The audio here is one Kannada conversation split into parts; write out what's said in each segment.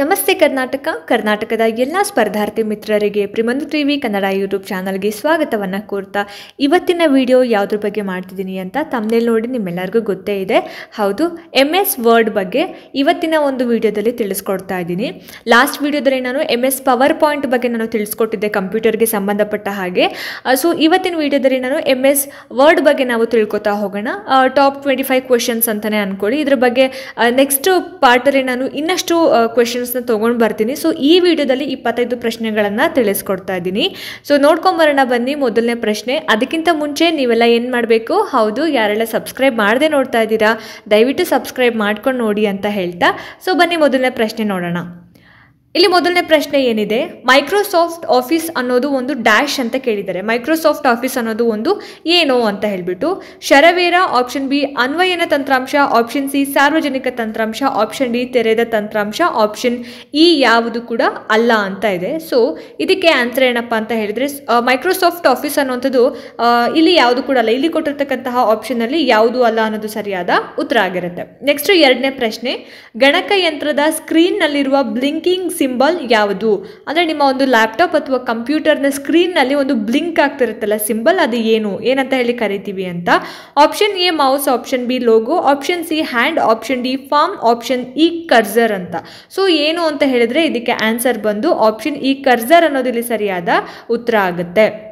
ನಮಸ್ತೆ ಕರ್ನಾಟಕ. ಕರ್ನಾಟಕದ ಎಲ್ಲ ಸ್ಪರ್ಧಾರ್ಥಿ ಮಿತ್ರರಿಗೆ ಪ್ರಿಮಂದು ಟಿವಿ ಕನ್ನಡ ಯೂಟ್ಯೂಬ್ ಚಾನಲ್ಗೆ ಸ್ವಾಗತವನ್ನು ಕೋರ್ತಾ ಇವತ್ತಿನ ವಿಡಿಯೋ ಯಾವುದ್ರ ಬಗ್ಗೆ ಮಾಡ್ತಿದ್ದೀನಿ ಅಂತ ತಮ್ಮನೇಲಿ ನೋಡಿ ನಿಮ್ಮೆಲ್ಲರಿಗೂ ಗೊತ್ತೇ ಇದೆ. ಹೌದು ಎಂ ಎಸ್ ವರ್ಡ್ ಬಗ್ಗೆ ಇವತ್ತಿನ ಒಂದು ವಿಡಿಯೋದಲ್ಲಿ ತಿಳಿಸ್ಕೊಡ್ತಾ ಇದ್ದೀನಿ. ಲಾಸ್ಟ್ ವಿಡಿಯೋದಲ್ಲಿ ನಾನು ಎಂ ಎಸ್ ಪವರ್ ಪಾಯಿಂಟ್ ಬಗ್ಗೆ ನಾನು ತಿಳಿಸ್ಕೊಟ್ಟಿದ್ದೆ ಕಂಪ್ಯೂಟರ್ಗೆ ಸಂಬಂಧಪಟ್ಟ ಹಾಗೆ. ಸೊ ಇವತ್ತಿನ ವಿಡಿಯೋದಲ್ಲಿ ನಾನು ಎಂ ಎಸ್ ವರ್ಡ್ ಬಗ್ಗೆ ನಾವು ತಿಳ್ಕೊತಾ ಹೋಗೋಣ. ಟಾಪ್ ಟ್ವೆಂಟಿ ಫೈವ್ ಕ್ವೆಶನ್ಸ್ ಅಂತಲೇ ಅಂದ್ಕೊಳ್ಳಿ ಇದ್ರ ಬಗ್ಗೆ ನೆಕ್ಸ್ಟ್ ಪಾರ್ಟಲ್ಲಿ ನಾನು ಇನ್ನಷ್ಟು ಕ್ವೆಶನ್ಸ್ನ ತೊಗೊಂಡು ಬರ್ತೀನಿ. ಸೊ ಈ ವಿಡಿಯೋದಲ್ಲಿ ಇಪ್ಪತ್ತೈದು ಪ್ರಶ್ನೆಗಳನ್ನು ತಿಳಿಸ್ಕೊಡ್ತಾ ಇದ್ದೀನಿ. ಸೊ ನೋಡ್ಕೊಂಬರೋಣ ಬನ್ನಿ ಮೊದಲನೇ ಪ್ರಶ್ನೆ. ಅದಕ್ಕಿಂತ ಮುಂಚೆ ನೀವೆಲ್ಲ ಏನು ಮಾಡಬೇಕು? ಹೌದು, ಯಾರೆಲ್ಲ ಸಬ್ಸ್ಕ್ರೈಬ್ ಮಾಡದೆ ನೋಡ್ತಾ ಇದ್ದೀರಾ, ದಯವಿಟ್ಟು ಸಬ್ಸ್ಕ್ರೈಬ್ ಮಾಡ್ಕೊಂಡು ನೋಡಿ ಅಂತ ಹೇಳ್ತಾ. ಸೊ ಬನ್ನಿ ಮೊದಲನೇ ಪ್ರಶ್ನೆ ನೋಡೋಣ. ಇಲ್ಲಿ ಮೊದಲನೇ ಪ್ರಶ್ನೆ ಏನಿದೆ? ಮೈಕ್ರೋಸಾಫ್ಟ್ ಆಫೀಸ್ ಅನ್ನೋದು ಒಂದು ಡ್ಯಾಶ್ ಅಂತ ಕೇಳಿದ್ದಾರೆ. ಮೈಕ್ರೋಸಾಫ್ಟ್ ಆಫೀಸ್ ಅನ್ನೋದು ಒಂದು ಏನು ಅಂತ ಹೇಳ್ಬಿಟ್ಟು, ಶರವೇರ ಆಪ್ಷನ್ ಬಿ ಅನ್ವಯನ ತಂತ್ರಾಂಶ ಆಪ್ಷನ್ ಸಿ ಸಾರ್ವಜನಿಕ ತಂತ್ರಾಂಶ ಆಪ್ಷನ್ ಡಿ ತೆರೆದ ತಂತ್ರಾಂಶ ಆಪ್ಷನ್ ಇ ಯಾವುದು ಕೂಡ ಅಲ್ಲ ಅಂತ ಇದೆ. ಸೊ ಇದಕ್ಕೆ ಆನ್ಸರ್ ಏನಪ್ಪ ಅಂತ ಹೇಳಿದ್ರೆ ಮೈಕ್ರೋಸಾಫ್ಟ್ ಆಫೀಸ್ ಅನ್ನುವಂಥದ್ದು ಇಲ್ಲಿ ಯಾವುದು ಕೂಡ ಅಲ್ಲ. ಇಲ್ಲಿ ಕೊಟ್ಟಿರ್ತಕ್ಕಂತಹ ಆಪ್ಷನ್ನಲ್ಲಿ ಯಾವುದು ಅಲ್ಲ ಅನ್ನೋದು ಸರಿಯಾದ ಉತ್ತರ ಆಗಿರುತ್ತೆ. ನೆಕ್ಸ್ಟ್ ಎರಡನೇ ಪ್ರಶ್ನೆ, ಗಣಕಯಂತ್ರದ ಸ್ಕ್ರೀನ್ನಲ್ಲಿರುವ ಬ್ಲಿಂಕಿಂಗ್ ಸಿಂಬಲ್ ಯಾವುದು? ಅಂದರೆ ನಿಮ್ಮ ಒಂದು ಲ್ಯಾಪ್ಟಾಪ್ ಅಥವಾ ಕಂಪ್ಯೂಟರ್ನ ಸ್ಕ್ರೀನ್ನಲ್ಲಿ ಒಂದು ಬ್ಲಿಂಕ್ ಆಗ್ತಿರುತ್ತಲ್ಲ ಸಿಂಬಲ್, ಅದು ಏನು? ಏನಂತ ಹೇಳಿ ಕರಿತೀವಿ ಅಂತ. Option A mouse, option B logo, option C hand, option D form, option E cursor ಅಂತ. ಸೊ, ಏನು ಅಂತ ಹೇಳಿದ್ರೆ ಇದಕ್ಕೆ ಆನ್ಸರ್ ಬಂದು ಆಪ್ಷನ್ ಇ ಕರ್ಸರ್ ಅನ್ನೋದಿಲ್ಲಿ ಸರಿಯಾದ ಉತ್ತರ ಆಗುತ್ತೆ.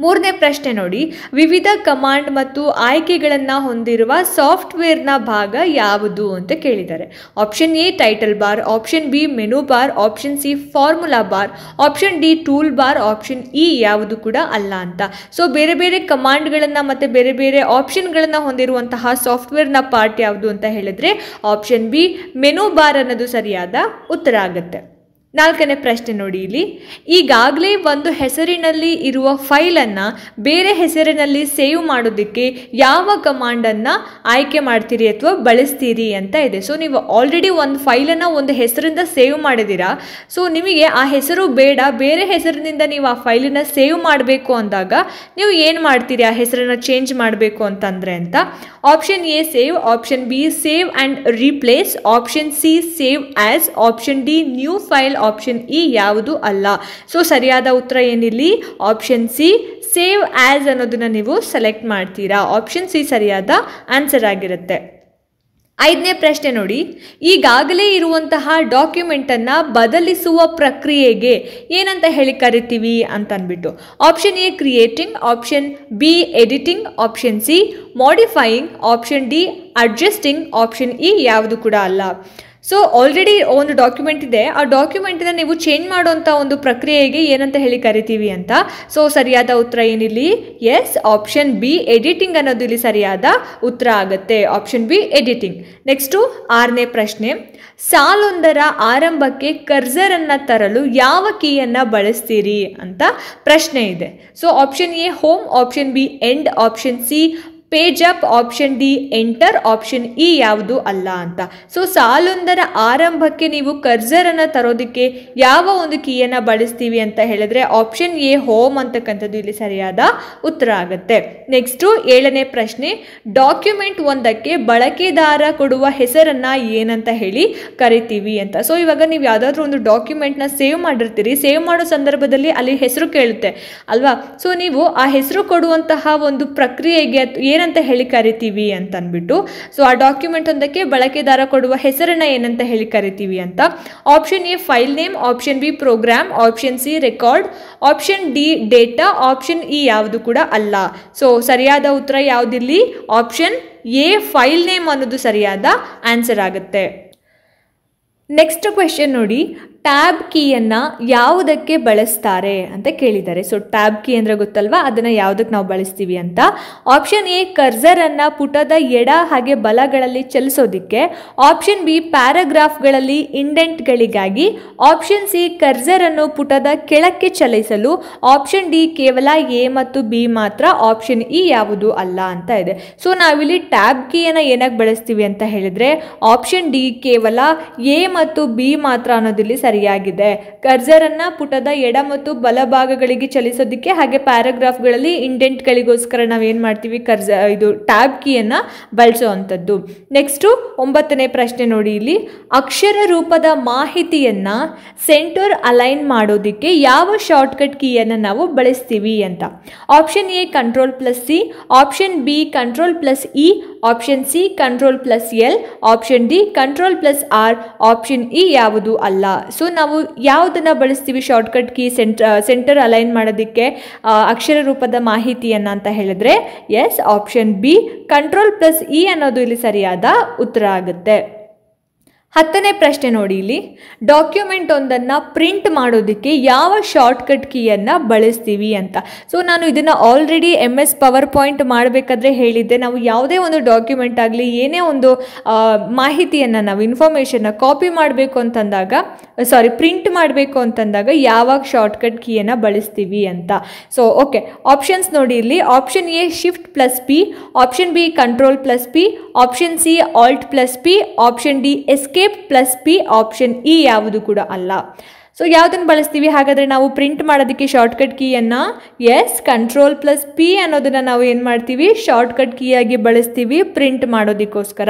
ಮೂರನೇ ಪ್ರಶ್ನೆ ನೋಡಿ. ವಿವಿಧ ಕಮಾಂಡ್ ಮತ್ತು ಆಯ್ಕೆಗಳನ್ನು ಹೊಂದಿರುವ ಸಾಫ್ಟ್ವೇರ್ನ ಭಾಗ ಯಾವುದು ಅಂತ ಕೇಳಿದ್ದಾರೆ. Option A title bar, option B menu bar, option C formula bar, option D tool bar, option E ಯಾವುದು ಕೂಡ ಅಲ್ಲ ಅಂತ. ಸೊ, ಬೇರೆ ಬೇರೆ ಕಮಾಂಡ್ಗಳನ್ನು ಮತ್ತು ಬೇರೆ ಬೇರೆ ಆಪ್ಷನ್ಗಳನ್ನು ಹೊಂದಿರುವಂತಹ ಸಾಫ್ಟ್ವೇರ್ನ ಪಾರ್ಟ್ ಯಾವುದು ಅಂತ ಹೇಳಿದ್ರೆ, ಆಪ್ಷನ್ ಬಿ ಮೆನು ಬಾರ್ ಅನ್ನೋದು ಸರಿಯಾದ ಉತ್ತರ ಆಗುತ್ತೆ. ನಾಲ್ಕನೇ ಪ್ರಶ್ನೆ ನೋಡಿ ಇಲ್ಲಿ. ಈಗಾಗಲೇ ಒಂದು ಹೆಸರಿನಲ್ಲಿ ಇರುವ ಫೈಲನ್ನು ಬೇರೆ ಹೆಸರಿನಲ್ಲಿ ಸೇವ್ ಮಾಡೋದಕ್ಕೆ ಯಾವ ಕಮಾಂಡನ್ನು ಆಯ್ಕೆ ಮಾಡ್ತೀರಿ ಅಥವಾ ಬಳಸ್ತೀರಿ ಅಂತ ಇದೆ. ಸೊ ನೀವು ಆಲ್ರೆಡಿ ಒಂದು ಫೈಲನ್ನು ಒಂದು ಹೆಸರಿಂದ ಸೇವ್ ಮಾಡಿದ್ದೀರಾ. ಸೊ ನಿಮಗೆ ಆ ಹೆಸರು ಬೇಡ. ಬೇರೆ ಹೆಸರಿನಿಂದ ನೀವು ಆ ಫೈಲನ್ನು ಸೇವ್ ಮಾಡಬೇಕು ಅಂದಾಗ ನೀವು ಏನು ಮಾಡ್ತೀರಿ? ಆ ಹೆಸರನ್ನು ಚೇಂಜ್ ಮಾಡಬೇಕು ಅಂತಂದರೆ ಅಂತ. Option A save option B save and replace option C save as option D new file option E ಯಾವುದು ಅಲ್ಲ. ಸೊ ಸರಿಯಾದ ಉತ್ತರ ಏನಿಲ್ಲಿ? ಆಪ್ಷನ್ ಸಿ ಸೇವ್ ಆ್ಯಸ್ ಅನ್ನೋದನ್ನು ನೀವು ಸೆಲೆಕ್ಟ್ ಮಾಡ್ತೀರಾ. ಆಪ್ಷನ್ ಸಿ ಸರಿಯಾದ ಆನ್ಸರ್ ಆಗಿರುತ್ತೆ. ಐದನೇ ಪ್ರಶ್ನೆ ನೋಡಿ. ಈಗಾಗಲೇ ಇರುವಂತಹ ಡಾಕ್ಯುಮೆಂಟನ್ನು ಬದಲಿಸುವ ಪ್ರಕ್ರಿಯೆಗೆ ಏನಂತ ಹೇಳಿ ಕರಿತೀವಿ ಅಂತ ಅಂದ್ಬಿಟ್ಟು option A creating option B editing option C modifying option D adjusting option E ಯಾವುದು ಕೂಡ ಅಲ್ಲ. ಸೊ ಆಲ್ರೆಡಿ ಒಂದು ಡಾಕ್ಯುಮೆಂಟ್ ಇದೆ. ಆ ಡಾಕ್ಯುಮೆಂಟನ್ನು ನೀವು ಚೇಂಜ್ ಮಾಡುವಂಥ ಒಂದು ಪ್ರಕ್ರಿಯೆಗೆ ಏನಂತ ಹೇಳಿ ಕರಿತೀವಿ ಅಂತ. ಸೊ ಸರಿಯಾದ ಉತ್ತರ ಏನಿಲ್ಲಿ ಎಸ್ ಆಪ್ಷನ್ ಬಿ ಎಡಿಟಿಂಗ್ ಅನ್ನೋದು ಇಲ್ಲಿ ಸರಿಯಾದ ಉತ್ತರ ಆಗುತ್ತೆ. ಆಪ್ಷನ್ ಬಿ ಎಡಿಟಿಂಗ್ ನೆಕ್ಸ್ಟು ಆರನೇ ಪ್ರಶ್ನೆ. ಸಾಲೊಂದರ ಆರಂಭಕ್ಕೆ ಕರ್ಸರನ್ನು ತರಲು ಯಾವ ಕೀಯನ್ನು ಬಳಸ್ತೀರಿ ಅಂತ ಪ್ರಶ್ನೆ ಇದೆ. So option A home option B end option C page up option D, enter option E ಯಾವುದು ಅಲ್ಲ ಅಂತ. ಸೊ ಸಾಲೊಂದರ ಆರಂಭಕ್ಕೆ ನೀವು ಕರ್ಸರನ್ನು ತರೋದಕ್ಕೆ ಯಾವ ಒಂದು ಕೀಯನ್ನು ಬಳಸ್ತೀವಿ ಅಂತ ಹೇಳಿದ್ರೆ ಆಪ್ಷನ್ ಎ, ಹೋಮ್ ಅಂತಕ್ಕಂಥದ್ದು ಇಲ್ಲಿ ಸರಿಯಾದ ಉತ್ತರ ಆಗುತ್ತೆ. ನೆಕ್ಸ್ಟು ಏಳನೇ ಪ್ರಶ್ನೆ, ಡಾಕ್ಯುಮೆಂಟ್ ಒಂದಕ್ಕೆ ಬಳಕೆದಾರ ಕೊಡುವ ಹೆಸರನ್ನು ಏನಂತ ಹೇಳಿ ಕರಿತೀವಿ ಅಂತ. ಸೊ ಇವಾಗ ನೀವು ಯಾವುದಾದ್ರೂ ಒಂದು ಡಾಕ್ಯುಮೆಂಟ್ನ ಸೇವ್ ಮಾಡಿರ್ತೀರಿ, ಸೇವ್ ಮಾಡೋ ಸಂದರ್ಭದಲ್ಲಿ ಅಲ್ಲಿ ಹೆಸರು ಕೇಳುತ್ತೆ ಅಲ್ವಾ? ಸೊ ನೀವು ಆ ಹೆಸರು ಕೊಡುವಂತಹ ಒಂದು ಪ್ರಕ್ರಿಯೆಗೆ ಅತ್- ಏನಂತ ಹೇಳಿ ಕರಿತೀವಿ ಅಂತ ಅಂದ್ಬಿಟ್ಟು ಸೊ ಆ ಡಾಕ್ಯುಮೆಂಟ್ ಒಂದಕ್ಕೆ ಬಳಕೆದಾರ ಕೊಡುವ ಹೆಸರನ್ನ ಏನಂತ ಹೇಳಿ ಕರಿತೀವಿ ಅಂತ. Option A file name option B program option C record option D data option E ಯಾವುದು ಕೂಡ ಅಲ್ಲ. ಸೊ ಸರಿಯಾದ ಉತ್ತರ ಯಾವುದಿಲ್ಲಿ ಆಪ್ಷನ್ ಎ ಫೈಲ್ ನೇಮ್ ಅನ್ನೋದು ಸರಿಯಾದ ಆನ್ಸರ್ ಆಗುತ್ತೆ. ನೆಕ್ಸ್ಟ್ ಕ್ವೆಶನ್ ನೋಡಿ ಟ್ಯಾಬ್ ಕೀಯನ್ನು ಯಾವುದಕ್ಕೆ ಬಳಸ್ತಾರೆ ಅಂತ ಕೇಳಿದ್ದಾರೆ. ಸೊ ಟ್ಯಾಬ್ ಕೀ ಅಂದರೆ ಗೊತ್ತಲ್ವಾ? ಅದನ್ನು ಯಾವುದಕ್ಕೆ ನಾವು ಬಳಸ್ತೀವಿ ಅಂತ? ಆಪ್ಷನ್ ಎ ಕರ್ಸರನ್ನು ಪುಟದ ಎಡ ಹಾಗೆ ಬಲಗಳಲ್ಲಿ ಚಲಿಸೋದಕ್ಕೆ. ಆಪ್ಷನ್ ಬಿ ಪ್ಯಾರಾಗ್ರಾಫ್ಗಳಲ್ಲಿ ಇಂಡೆಂಟ್ಗಳಿಗಾಗಿ ಆಪ್ಷನ್ ಸಿ ಕರ್ಸರನ್ನು ಪುಟದ ಕೆಳಕ್ಕೆ ಚಲಿಸಲು. ಆಪ್ಷನ್ ಡಿ ಕೇವಲ ಎ ಮತ್ತು ಬಿ ಮಾತ್ರ ಆಪ್ಷನ್ ಇ ಯಾವುದು ಅಲ್ಲ ಅಂತ ಇದೆ. ಸೊ ನಾವಿಲ್ಲಿ ಟ್ಯಾಬ್ ಕೀಯನ್ನು ಏನಕ್ಕೆ ಬಳಸ್ತೀವಿ ಅಂತ ಹೇಳಿದ್ರೆ ಆಪ್ಷನ್ ಡಿ ಕೇವಲ ಎ ಮತ್ತು ಬಿ ಮಾತ್ರ ಅನ್ನೋದಿಲ್ಲಿ ಸರಿಯಾಗಿದೆ. ಕರ್ಜರನ್ನ ಪುಟದ ಎಡ ಮತ್ತು ಬಲ ಭಾಗಗಳಿಗೆ ಚಲಿಸೋದಿಕ್ಕೆ ಹಾಗೆ ಪ್ಯಾರಾಗ್ರಾಫ್ಗಳಲ್ಲಿ ಇಂಡೆಂಟ್ಗಳಿಗೋಸ್ಕರ ನಾವೇನು ಮಾಡ್ತೀವಿ? ಕರ್ಜ, ಇದು ಟ್ಯಾಬ್ ಕೀಯನ್ನು ಬಳಸುವಂಥದ್ದು. ನೆಕ್ಸ್ಟು ಒಂಬತ್ತನೇ ಪ್ರಶ್ನೆ ನೋಡಿ ಇಲ್ಲಿ. ಅಕ್ಷರ ರೂಪದ ಮಾಹಿತಿಯನ್ನ ಸೆಂಟರ್ ಅಲೈನ್ ಮಾಡೋದಿಕ್ಕೆ ಯಾವ ಶಾರ್ಟ್ಕಟ್ ಕೀಯನ್ನು ನಾವು ಬಳಸ್ತೀವಿ ಅಂತ. Option A control plus C option B control plus E option C control plus L option D control plus R option E ಯಾವುದು ಅಲ್ಲ. ಸೊ ನಾವು ಯಾವುದನ್ನು ಬಳಸ್ತೀವಿ shortcut key sent center align ಮಾಡೋದಕ್ಕೆ ಅಕ್ಷರ ರೂಪದ ಮಾಹಿತಿಯನ್ನು ಅಂತ ಹೇಳಿದ್ರೆ yes option B control plus E ಅನ್ನೋದು ಇಲ್ಲಿ ಸರಿಯಾದ ಉತ್ತರ ಆಗುತ್ತೆ. ಹತ್ತನೇ ಪ್ರಶ್ನೆ ನೋಡಿ ಇಲ್ಲಿ. ಡಾಕ್ಯುಮೆಂಟ್ ಒಂದನ್ನು ಪ್ರಿಂಟ್ ಮಾಡೋದಕ್ಕೆ ಯಾವ ಶಾರ್ಟ್ಕಟ್ ಕೀಯನ್ನು ಬಳಸ್ತೀವಿ ಅಂತ. ಸೊ ನಾನು ಇದನ್ನು already M S PowerPoint ಮಾಡಬೇಕಾದ್ರೆ ಹೇಳಿದ್ದೆ. ನಾವು ಯಾವುದೇ ಒಂದು ಡಾಕ್ಯುಮೆಂಟ್ ಆಗಲಿ, ಏನೇ ಒಂದು ಮಾಹಿತಿಯನ್ನು ನಾವು ಇನ್ಫಾರ್ಮೇಷನ್ನ ಕಾಪಿ ಮಾಡಬೇಕು ಅಂತಂದಾಗ ಸಾರಿ ಪ್ರಿಂಟ್ ಮಾಡಬೇಕು ಅಂತಂದಾಗ ಯಾವಾಗ ಶಾರ್ಟ್ಕಟ್ ಕೀಯನ್ನು ಬಳಸ್ತೀವಿ ಅಂತ. ಸೊ ಓಕೆ ಆಪ್ಷನ್ಸ್ ನೋಡಿ ಇಲ್ಲಿ. Option A shift plus P option B control plus P option C alt plus P option D escape plus P option E ಯಾವುದು ಕೂಡ ಅಲ್ಲ. ಸೊ ಯಾವುದನ್ನು ಬಳಸ್ತೀವಿ? ಹಾಗಾದರೆ ನಾವು ಪ್ರಿಂಟ್ ಮಾಡೋದಕ್ಕೆ ಶಾರ್ಟ್ಕಟ್ ಕೀಯನ್ನು ಎಸ್ ಕಂಟ್ರೋಲ್ ಪ್ಲಸ್ ಪಿ ಅನ್ನೋದನ್ನು ನಾವು ಏನು ಮಾಡ್ತೀವಿ? ಶಾರ್ಟ್ಕಟ್ ಕೀಯಾಗಿ ಬಳಸ್ತೀವಿ ಪ್ರಿಂಟ್ ಮಾಡೋದಕ್ಕೋಸ್ಕರ.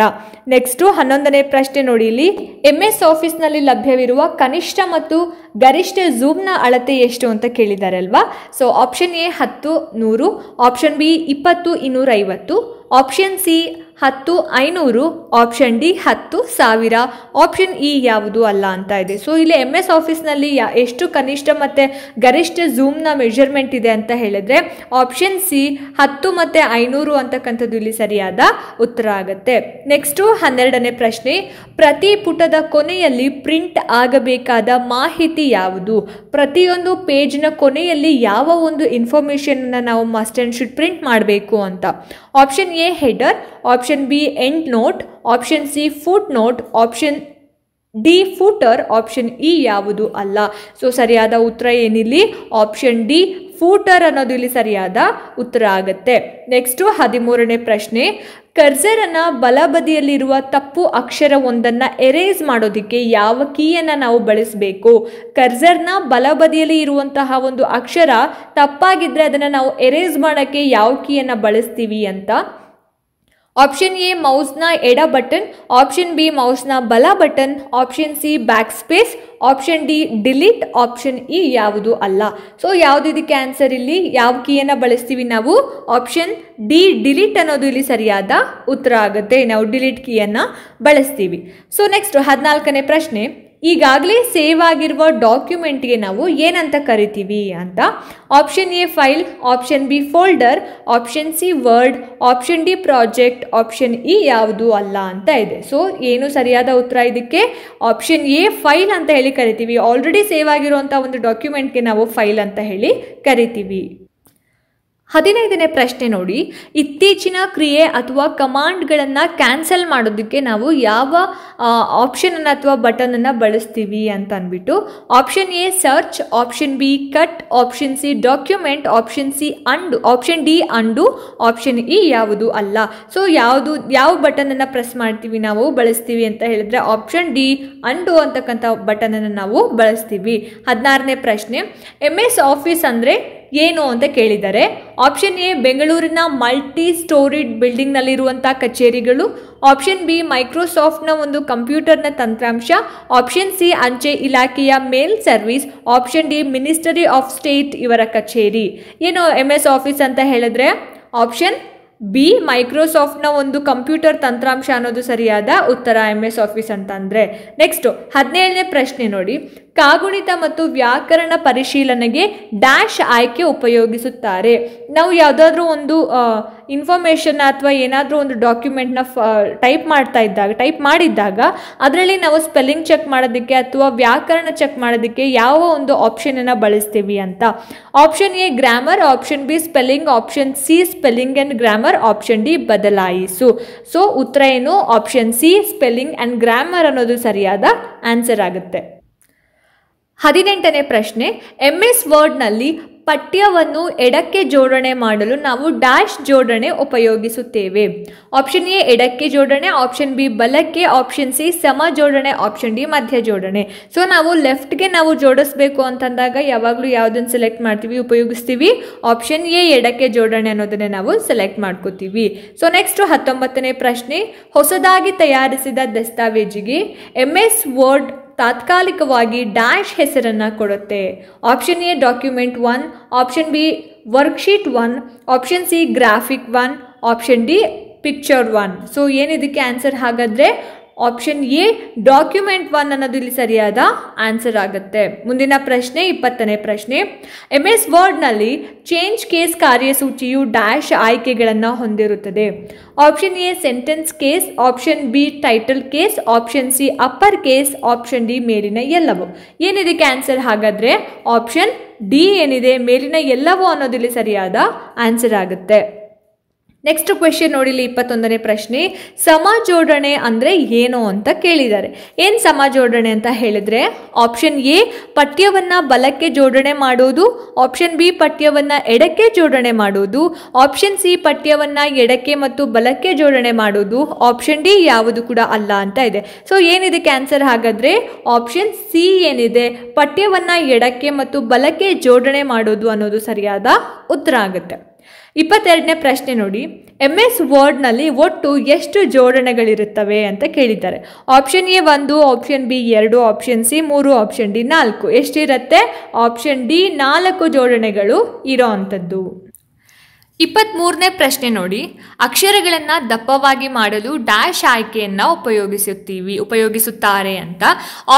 ನೆಕ್ಸ್ಟು ಹನ್ನೊಂದನೇ ಪ್ರಶ್ನೆ ನೋಡಿ ಇಲ್ಲಿ. ಎಂ ಎಸ್ ಆಫೀಸ್ನಲ್ಲಿ ಲಭ್ಯವಿರುವ ಕನಿಷ್ಠ ಮತ್ತು ಗರಿಷ್ಠ ಝೂಮ್ನ ಅಳತೆ ಎಷ್ಟು ಅಂತ ಕೇಳಿದ್ದಾರೆ ಅಲ್ವಾ? ಸೊ ಆಪ್ಷನ್ ಎ ಹತ್ತು, ನೂರು ಆಪ್ಷನ್ ಬಿ ಇಪ್ಪತ್ತು, ಇನ್ನೂರೈವತ್ತು ಆಪ್ಷನ್ ಸಿ ಹತ್ತು, ಐನೂರು. ಆಪ್ಷನ್ ಡಿ ಹತ್ತು ಸಾವಿರ. ಆಪ್ಷನ್ ಇ ಯಾವುದು ಅಲ್ಲ ಅಂತ ಇದೆ. ಸೊ ಇಲ್ಲಿ ಎಂ ಎಸ್ ಆಫೀಸ್ನಲ್ಲಿ ಎಷ್ಟು ಕನಿಷ್ಠ ಮತ್ತು ಗರಿಷ್ಠ ಝೂಮ್ನ ಮೆಜರ್ಮೆಂಟ್ ಇದೆ ಅಂತ ಹೇಳಿದ್ರೆ ಆಪ್ಷನ್ ಸಿ ಹತ್ತು ಮತ್ತು ಐನೂರು ಅಂತಕ್ಕಂಥದ್ದು ಇಲ್ಲಿ ಸರಿಯಾದ ಉತ್ತರ ಆಗುತ್ತೆ. ನೆಕ್ಸ್ಟು ಹನ್ನೆರಡನೇ ಪ್ರಶ್ನೆ. ಪ್ರತಿ ಪುಟದ ಕೊನೆಯಲ್ಲಿ ಪ್ರಿಂಟ್ ಆಗಬೇಕಾದ ಮಾಹಿತಿ ಯಾವುದು? ಪ್ರತಿಯೊಂದು ಪೇಜ್ನ ಕೊನೆಯಲ್ಲಿ ಯಾವ ಒಂದು ಇನ್ಫಾರ್ಮೇಷನ್ನ ನಾವು ಮಸ್ಟ್ ಆ್ಯಂಡ್ ಶುಡ್ ಪ್ರಿಂಟ್ ಮಾಡಬೇಕು ಅಂತ. Option header, option B endnote, option C footnote, option D footer, option E ಯಾವುದು ಅಲ್ಲ. ಸೊ ಸರಿಯಾದ ಉತ್ತರ ಏನಿಲ್ಲಿ? ಆಪ್ಷನ್ ಡಿ ಫೂಟರ್ ಅನ್ನೋದು ಇಲ್ಲಿ ಸರಿಯಾದ ಉತ್ತರ ಆಗುತ್ತೆ. ನೆಕ್ಸ್ಟು ಹದಿಮೂರನೇ ಪ್ರಶ್ನೆ. ಕರ್ಸರನ್ನು ಬಲಬದಿಯಲ್ಲಿರುವ ತಪ್ಪು ಅಕ್ಷರ ಅಕ್ಷರವೊಂದನ್ನು ಎರೇಸ್ ಮಾಡೋದಕ್ಕೆ ಯಾವ ಕೀಯನ್ನು ನಾವು ಬಳಸಬೇಕು? ಕರ್ಸರ್ನ ಬಲಬದಿಯಲ್ಲಿ ಇರುವಂತಹ ಒಂದು ಅಕ್ಷರ ತಪ್ಪಾಗಿದ್ದರೆ ಅದನ್ನು ನಾವು ಎರೇಸ್ ಮಾಡೋಕ್ಕೆ ಯಾವ ಕೀಯನ್ನು ಬಳಸ್ತೀವಿ ಅಂತ ಆಪ್ಷನ್ ಎ ಮೌಸ್ನ ಎಡ ಬಟನ್ ಆಪ್ಷನ್ ಬಿ ಮೌಸ್ನ ಬಲ button option C backspace option D delete option E ಯಾವುದು ಅಲ್ಲ ಸೊ ಯಾವುದು ಇದಕ್ಕೆ ಆನ್ಸರ್ ಇಲ್ಲಿ ಯಾವ ಕೀಯನ್ನು ಬಳಸ್ತೀವಿ ನಾವು ಆಪ್ಷನ್ ಡಿ ಡಿಲೀಟ್ ಅನ್ನೋದು ಇಲ್ಲಿ ಸರಿಯಾದ ಉತ್ತರ ಆಗುತ್ತೆ ನಾವು ಡಿಲೀಟ್ ಕೀಯನ್ನು ಬಳಸ್ತೀವಿ ಸೊ ನೆಕ್ಸ್ಟ್ ಹದಿನಾಲ್ಕನೇ ಪ್ರಶ್ನೆ ಈಗಾಗಲೇ ಸೇವ್ ಆಗಿರುವ ಡಾಕ್ಯುಮೆಂಟ್ಗೆ ನಾವು ಏನಂತ ಕರಿತೀವಿ ಅಂತ option A file, option B folder, option C word, option D project, option E ಯಾವುದು ಅಲ್ಲ ಅಂತ ಇದೆ. ಸೊ ಏನು ಸರಿಯಾದ ಉತ್ತರ ಇದಕ್ಕೆ? ಆಪ್ಷನ್ ಎ ಫೈಲ್ ಅಂತ ಹೇಳಿ ಕರಿತೀವಿ. ಆಲ್ರೆಡಿ ಸೇವ್ ಆಗಿರುವಂಥ ಒಂದು ಡಾಕ್ಯುಮೆಂಟ್ಗೆ ನಾವು ಫೈಲ್ ಅಂತ ಹೇಳಿ ಕರಿತೀವಿ. ಹದಿನೈದನೇ ಪ್ರಶ್ನೆ ನೋಡಿ. ಇತ್ತೀಚಿನ ಕ್ರಿಯೆ ಅಥವಾ ಕಮಾಂಡ್ಗಳನ್ನು ಕ್ಯಾನ್ಸಲ್ ಮಾಡೋದಕ್ಕೆ ನಾವು ಯಾವ ಆಪ್ಷನನ್ನು ಅಥವಾ ಬಟನನ್ನು ಬಳಸ್ತೀವಿ ಅಂತ ಅಂದ್ಬಿಟ್ಟು, option A search, option B cut, option C document, option C undo, option D undo, option E ಯಾವುದು ಅಲ್ಲ. ಸೊ, ಯಾವುದು, ಯಾವ ಬಟನನ್ನು ಪ್ರೆಸ್ ಮಾಡ್ತೀವಿ ನಾವು ಬಳಸ್ತೀವಿ ಅಂತ ಹೇಳಿದ್ರೆ ಆಪ್ಷನ್ ಡಿ ಅಂಡು ಅಂತಕ್ಕಂಥ ಬಟನನ್ನು ನಾವು ಬಳಸ್ತೀವಿ. ಹದಿನಾರನೇ ಪ್ರಶ್ನೆ ಎಂ ಎಸ್ ಆಫೀಸ್ ಅಂದರೆ ಏನು ಅಂತ ಕೇಳಿದ್ದಾರೆ ಆಪ್ಷನ್ ಎ ಬೆಂಗಳೂರಿನ ಮಲ್ಟಿ ಸ್ಟೋರಿಡ್ ಬಿಲ್ಡಿಂಗ್ನಲ್ಲಿರುವಂಥ ಕಚೇರಿಗಳು ಆಪ್ಷನ್ ಬಿ ಮೈಕ್ರೋಸಾಫ್ಟ್ನ ಒಂದು ಕಂಪ್ಯೂಟರ್ನ ತಂತ್ರಾಂಶ ಆಪ್ಷನ್ ಸಿ ಅಂಚೆ ಇಲಾಖೆಯ mail service option D ministry of state ಇವರ ಕಚೇರಿ. ಏನು ಎಂ ಎಸ್ ಆಫೀಸ್ ಅಂತ ಹೇಳಿದ್ರೆ ಆಪ್ಷನ್ ಬಿ, ಮೈಕ್ರೋಸಾಫ್ಟ್ನ ಒಂದು ಕಂಪ್ಯೂಟರ್ ತಂತ್ರಾಂಶ ಅನ್ನೋದು ಸರಿಯಾದ ಉತ್ತರ ಎಂ ಎಸ್ ಆಫೀಸ್ ಅಂತ ಅಂದರೆ ನೆಕ್ಸ್ಟು ಹದಿನೇಳನೇ ಪ್ರಶ್ನೆ ನೋಡಿ. ಕಾಗುಣಿತ ಮತ್ತು ವ್ಯಾಕರಣ ಪರಿಶೀಲನೆಗೆ ಡ್ಯಾಶ್ ಆಯ್ಕೆ ಉಪಯೋಗಿಸುತ್ತಾರೆ. ನಾವು ಯಾವುದಾದ್ರೂ ಒಂದು ಇನ್ಫಾರ್ಮೇಷನ್ ಅಥವಾ ಏನಾದರೂ ಒಂದು ಡಾಕ್ಯುಮೆಂಟ್ನ ಫ ಟೈಪ್ ಮಾಡ್ತಾ ಇದ್ದಾಗ ಟೈಪ್ ಮಾಡಿದ್ದಾಗ, ಅದರಲ್ಲಿ ನಾವು ಸ್ಪೆಲ್ಲಿಂಗ್ ಚೆಕ್ ಮಾಡೋದಕ್ಕೆ ಅಥವಾ ವ್ಯಾಕರಣ ಚೆಕ್ ಮಾಡೋದಕ್ಕೆ ಯಾವ ಒಂದು ಆಪ್ಷನನ್ನು ಬಳಸ್ತೀವಿ ಅಂತ. Option A grammar option B spelling option C spelling and grammar option D ಬದಲಾಯಿಸು. ಸೊ ಉತ್ತರ ಏನು? Option C spelling and grammar ಅನ್ನೋದು ಸರಿಯಾದ ಆನ್ಸರ್ ಆಗುತ್ತೆ. ಹದಿನೆಂಟನೇ ಪ್ರಶ್ನೆ ಎಂ ಎಸ್ ವರ್ಡ್ನಲ್ಲಿ ಪಠ್ಯವನ್ನು ಎಡಕ್ಕೆ ಜೋಡಣೆ ಮಾಡಲು ನಾವು ಡ್ಯಾಶ್ ಜೋಡಣೆ ಉಪಯೋಗಿಸುತ್ತೇವೆ. ಆಪ್ಷನ್ ಎ ಎಡಕ್ಕೆ ಜೋಡಣೆ, ಆಪ್ಷನ್ ಬಿ ಬಲಕ್ಕೆ, ಆಪ್ಷನ್ ಸಿ ಸಮ ಜೋಡಣೆ, ಆಪ್ಷನ್ ಡಿ ಮಧ್ಯ ಜೋಡಣೆ. ಸೊ ನಾವು ಲೆಫ್ಟ್ಗೆ ನಾವು ಜೋಡಿಸ್ಬೇಕು ಅಂತಂದಾಗ ಯಾವಾಗಲೂ ಯಾವುದನ್ನು ಸೆಲೆಕ್ಟ್ ಮಾಡ್ತೀವಿ, ಉಪಯೋಗಿಸ್ತೀವಿ. ಆಪ್ಷನ್ ಎ ಎಡಕ್ಕೆ ಜೋಡಣೆ ಅನ್ನೋದನ್ನೇ ನಾವು ಸೆಲೆಕ್ಟ್ ಮಾಡ್ಕೋತೀವಿ. ಸೊ ನೆಕ್ಸ್ಟ್ ಹತ್ತೊಂಬತ್ತನೇ ಪ್ರಶ್ನೆ, ಹೊಸದಾಗಿ ತಯಾರಿಸಿದ ದಸ್ತಾವೇಜಿಗೆ ಎಂ ಎಸ್ ವರ್ಡ್ ತಾತ್ಕಾಲಿಕವಾಗಿ ಡ್ಯಾಶ್ ಹೆಸರನ್ನು ಕೊಡುತ್ತೆ. Option A document one, option B worksheet one, option C graphic one, option D picture one. So ಏನಿದಕ್ಕೆ answer ಹಾಗಾದರೆ ಆಪ್ಷನ್ ಎ ಡಾಕ್ಯುಮೆಂಟ್ ಒನ್ ಅನ್ನೋದು ಇಲ್ಲಿ ಸರಿಯಾದ ಆನ್ಸರ್ ಆಗುತ್ತೆ. ಮುಂದಿನ ಪ್ರಶ್ನೆ, ಇಪ್ಪತ್ತನೇ ಪ್ರಶ್ನೆ. ಎಂ ಎಸ್ ವರ್ಡ್ನಲ್ಲಿ ಚೇಂಜ್ ಕೇಸ್ ಕಾರ್ಯಸೂಚಿಯು ಡ್ಯಾಶ್ ಆಯ್ಕೆಗಳನ್ನು ಹೊಂದಿರುತ್ತದೆ. Option A sentence case option B title case option C upper case option D ಮೇಲಿನ ಎಲ್ಲವೂ. ಏನಿದಕ್ಕೆ ಆನ್ಸರ್ ಹಾಗಾದರೆ? ಆಪ್ಷನ್ ಡಿ ಏನಿದೆ? ಮೇಲಿನ ಎಲ್ಲವೂ ಅನ್ನೋದಿಲ್ಲಿ ಸರಿಯಾದ ಆನ್ಸರ್ ಆಗುತ್ತೆ. ನೆಕ್ಸ್ಟ್ ಕ್ವೆಶನ್ ನೋಡಿಲಿ ಇಪ್ಪತ್ತೊಂದನೇ ಪ್ರಶ್ನೆ. ಸಮ ಜೋಡಣೆ ಅಂದರೆ ಏನು ಅಂತ ಕೇಳಿದ್ದಾರೆ. ಏನು ಸಮ ಜೋಡಣೆ ಅಂತ ಹೇಳಿದ್ರೆ ಆಪ್ಷನ್ ಎ, ಪಠ್ಯವನ್ನು ಬಲಕ್ಕೆ ಜೋಡಣೆ ಮಾಡೋದು. ಆಪ್ಷನ್ ಬಿ, ಪಠ್ಯವನ್ನು ಎಡಕ್ಕೆ ಜೋಡಣೆ ಮಾಡೋದು. ಆಪ್ಷನ್ ಸಿ, ಪಠ್ಯವನ್ನು ಎಡಕ್ಕೆ ಮತ್ತು ಬಲಕ್ಕೆ ಜೋಡಣೆ ಮಾಡೋದು. ಆಪ್ಷನ್ ಡಿ, ಯಾವುದು ಕೂಡ ಅಲ್ಲ ಅಂತ ಇದೆ. ಸೊ ಏನಿದೆ ಕ್ಯಾನ್ಸರ್ ಹಾಗಾದರೆ ಆಪ್ಷನ್ ಸಿ ಏನಿದೆ, ಪಠ್ಯವನ್ನು ಎಡಕ್ಕೆ ಮತ್ತು ಬಲಕ್ಕೆ ಜೋಡಣೆ ಮಾಡೋದು ಅನ್ನೋದು ಸರಿಯಾದ ಉತ್ತರ ಆಗುತ್ತೆ. ಇಪ್ಪತ್ತೆರಡನೇ ಪ್ರಶ್ನೆ ನೋಡಿ. ಎಂ ಎಸ್ ವರ್ಡ್ನಲ್ಲಿ ಒಟ್ಟು ಎಷ್ಟು ಜೋಡಣೆಗಳಿರುತ್ತವೆ ಅಂತ ಕೇಳಿದ್ದಾರೆ. ಆಪ್ಷನ್ ಎ ಒಂದು ಆಪ್ಷನ್ ಬಿ ಎರಡು ಆಪ್ಷನ್ ಸಿ ಮೂರು ಆಪ್ಷನ್ ಡಿ ನಾಲ್ಕು. ಎಷ್ಟಿರುತ್ತೆ? ಆಪ್ಷನ್ ಡಿ ನಾಲ್ಕು ಜೋಡಣೆಗಳು ಇರೋ ಅಂಥದ್ದು. ಇಪ್ಪತ್ತ್ಮೂರನೇ ಪ್ರಶ್ನೆ ನೋಡಿ. ಅಕ್ಷರಗಳನ್ನು ದಪ್ಪವಾಗಿ ಮಾಡಲು ಡ್ಯಾಶ್ ಆಯ್ಕೆಯನ್ನು ಉಪಯೋಗಿಸುತ್ತೀವಿ, ಉಪಯೋಗಿಸುತ್ತಾರೆ ಅಂತ.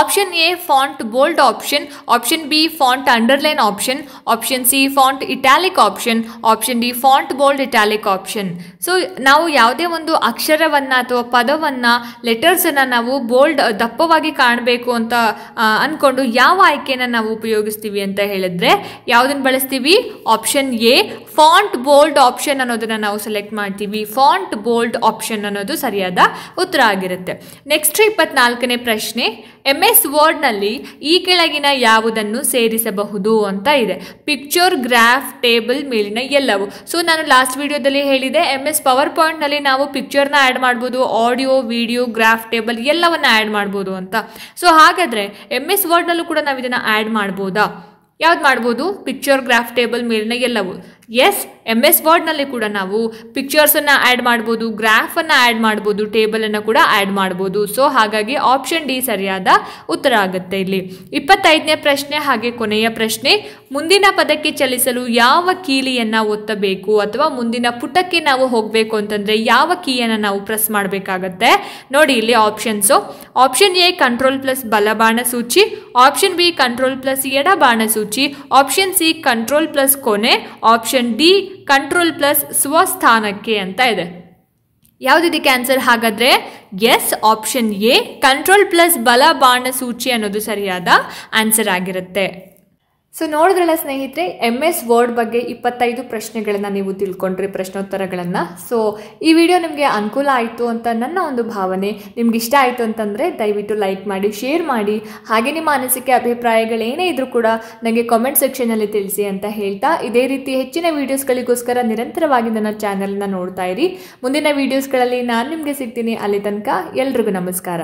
Option A, font bold option option B, font underline option option C, font italic option option D, font bold italic option. So, ನಾವು ಯಾವುದೇ ಒಂದು ಅಕ್ಷರವನ್ನು ಅಥವಾ ಪದವನ್ನು ಲೆಟರ್ಸನ್ನು ನಾವು ಬೋಲ್ಡ್, ದಪ್ಪವಾಗಿ ಕಾಣಬೇಕು ಅಂತ ಅಂದ್ಕೊಂಡು ಯಾವ ಆಯ್ಕೆಯನ್ನು ನಾವು ಉಪಯೋಗಿಸ್ತೀವಿ ಅಂತ ಹೇಳಿದ್ರೆ ಯಾವುದನ್ನು ಬಳಸ್ತೀವಿ? Option A, font bold option ಅನ್ನೋದನ್ನ ನಾವು ಸೆಲೆಕ್ಟ್ ಮಾಡ್ತೀವಿ. ಫಾಂಟ್ ಬೋಲ್ಡ್ ಆಪ್ಷನ್ ಅನ್ನೋದು ಸರಿಯಾದ ಉತ್ತರ ಆಗಿರುತ್ತೆ. ನೆಕ್ಸ್ಟ್ ಇಪ್ಪತ್ನಾಲ್ಕನೇ ಪ್ರಶ್ನೆ ಎಂ ಎಸ್ ವರ್ಡ್ನಲ್ಲಿ ಈ ಕೆಳಗಿನ ಯಾವುದನ್ನು ಸೇರಿಸಬಹುದು ಅಂತ ಇದೆ. ಪಿಕ್ಚರ್ ಗ್ರಾಫ್ ಟೇಬಲ್ ಮೇಲಿನ ಎಲ್ಲವು. ಸೊ ನಾನು ಲಾಸ್ಟ್ ವಿಡಿಯೋದಲ್ಲಿ ಹೇಳಿದೆ ಎಂ ಎಸ್ ಪವರ್ ಪಾಯಿಂಟ್ನಲ್ಲಿ ನಾವು ಪಿಕ್ಚರ್ನ ಆ್ಯಡ್ ಮಾಡ್ಬೋದು ಆಡಿಯೋ ವಿಡಿಯೋ ಗ್ರಾಫ್ ಟೇಬಲ್ ಎಲ್ಲವನ್ನ ಆ್ಯಡ್ ಮಾಡ್ಬೋದು ಅಂತ. ಸೊ ಹಾಗಾದರೆ ಎಂ ಎಸ್ ವರ್ಡ್ನಲ್ಲೂ ಕೂಡ ನಾವು ಇದನ್ನು ಆ್ಯಡ್ ಮಾಡ್ಬೋದಾ? ಯಾವ್ದು ಮಾಡ್ಬೋದು? ಪಿಕ್ಚರ್ ಗ್ರಾಫ್ ಟೇಬಲ್ ಮೇಲಿನ ಎಲ್ಲವು. ಎಸ್ ಎಂ ಎಸ್ ವರ್ಡ್ನಲ್ಲಿ ಕೂಡ ನಾವು ಪಿಕ್ಚರ್ಸನ್ನು ಆ್ಯಡ್ ಮಾಡ್ಬೋದು ಗ್ರಾಫನ್ನು ಆ್ಯಡ್ ಮಾಡ್ಬೋದು ಟೇಬಲನ್ನು ಕೂಡ ಆ್ಯಡ್ ಮಾಡ್ಬೋದು. ಸೊ ಹಾಗಾಗಿ ಆಪ್ಷನ್ ಡಿ ಸರಿಯಾದ ಉತ್ತರ ಆಗುತ್ತೆ ಇಲ್ಲಿ. ಇಪ್ಪತ್ತೈದನೇ ಪ್ರಶ್ನೆ ಹಾಗೆ ಕೊನೆಯ ಪ್ರಶ್ನೆ, ಮುಂದಿನ ಪದಕ್ಕೆ ಚಲಿಸಲು ಯಾವ ಕೀಲಿಯನ್ನು ಒತ್ತಬೇಕು ಅಥವಾ ಮುಂದಿನ ಪುಟಕ್ಕೆ ನಾವು ಹೋಗಬೇಕು ಅಂತಂದರೆ ಯಾವ ಕೀಯನ್ನು ನಾವು ಪ್ರೆಸ್ ಮಾಡಬೇಕಾಗತ್ತೆ? ನೋಡಿ ಇಲ್ಲಿ options option A control plus ಬಲಬಾಣ ಸೂಚಿ ಆಪ್ಷನ್ ಬಿ ಕಂಟ್ರೋಲ್ ಪ್ಲಸ್ ಎಡ ಬಾಣಸೂಚಿ ಆಪ್ಷನ್ ಸಿ ಕಂಟ್ರೋಲ್ ಪ್ಲಸ್ ಕೊನೆ ಆಪ್ಷನ್ ಡಿ ಕಂಟ್ರೋಲ್ ಪ್ಲಸ್ ಸ್ವಸ್ಥಾನಕ್ಕೆ ಅಂತ ಇದೆ ಯಾವುದಿದಕ್ಕೆ ಆನ್ಸರ್ ಹಾಗಾದ್ರೆ? Yes option A control plus ಬಲ ಬಾಣಸೂಚಿ ಅನ್ನೋದು ಸರಿಯಾದ ಆನ್ಸರ್ ಆಗಿರುತ್ತೆ. ಸೊ ನೋಡಿದ್ರಲ್ಲ ಸ್ನೇಹಿತರೆ ಎಂ ಎಸ್ ವರ್ಡ್ ಬಗ್ಗೆ ಇಪ್ಪತ್ತೈದು ಪ್ರಶ್ನೆಗಳನ್ನು ನೀವು ತಿಳ್ಕೊಂಡ್ರಿ, ಪ್ರಶ್ನೋತ್ತರಗಳನ್ನು. ಸೊ ಈ ವಿಡಿಯೋ ನಿಮಗೆ ಅನುಕೂಲ ಆಯಿತು ಅಂತ ನನ್ನ ಒಂದು ಭಾವನೆ. ನಿಮ್ಗೆ ಇಷ್ಟ ಆಯಿತು ಅಂತಂದರೆ ದಯವಿಟ್ಟು ಲೈಕ್ ಮಾಡಿ, ಶೇರ್ ಮಾಡಿ. ಹಾಗೆ ನಿಮ್ಮ ಅನಿಸಿಕೆ, ಅಭಿಪ್ರಾಯಗಳೇನೇ ಇದ್ರೂ ಕೂಡ ನನಗೆ ಕಾಮೆಂಟ್ ಸೆಕ್ಷನಲ್ಲಿ ತಿಳಿಸಿ ಅಂತ ಹೇಳ್ತಾ, ಇದೇ ರೀತಿ ಹೆಚ್ಚಿನ ವೀಡಿಯೋಸ್ಗಳಿಗೋಸ್ಕರ ನಿರಂತರವಾಗಿ ನನ್ನ ಚಾನಲ್ನ ನೋಡ್ತಾ ಇರಿ. ಮುಂದಿನ ವೀಡಿಯೋಸ್ಗಳಲ್ಲಿ ನಾನು ನಿಮಗೆ ಸಿಗ್ತೀನಿ ಅಲ್ಲಿ ತನಕ ಎಲ್ರಿಗೂ ನಮಸ್ಕಾರ.